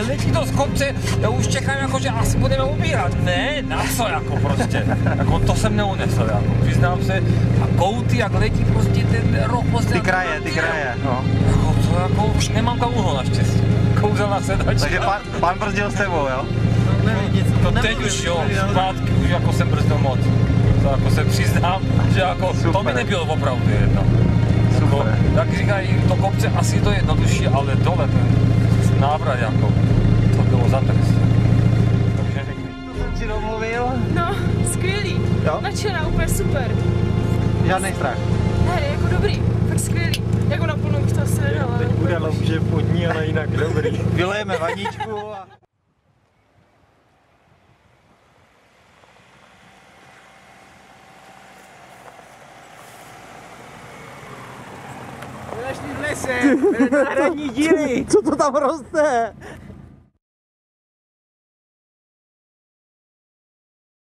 prostě letí to z kopce, já už čekám jako, že asi budeme ubírat. Ne, na co jako prostě. Jako to jsem neunesl, jako, přiznám se. A kouty, jak letí prostě ten roh prostě. Ty kraje, ty kraje, no. Jako, to jako už nemám kam uho naštěstí. Kouzelná sedačka. Takže pan, pan brzdil s tebou, jo? No teď už jo, zpátky už jako jsem brzdil moc. To jako se přiznám, že jako to mi Super. nebylo opravdu jedno. Jako, Super. jak říkají, to kopce asi je to jednodušší, ale dole ten návrat jako, to bylo za trest. Takže řekni. To jsem si domluvil. No, skvělý. Jo? Nadšená, úplně super. Žádný strach. Ne, jako dobrý, fakt skvělý. Jako naplno bych to asi nedala. ale Bude úplně- louže podní, ale jinak dobrý. Vylejeme vaničku a... Našli v lese, zahradní díly. Co to tam roste?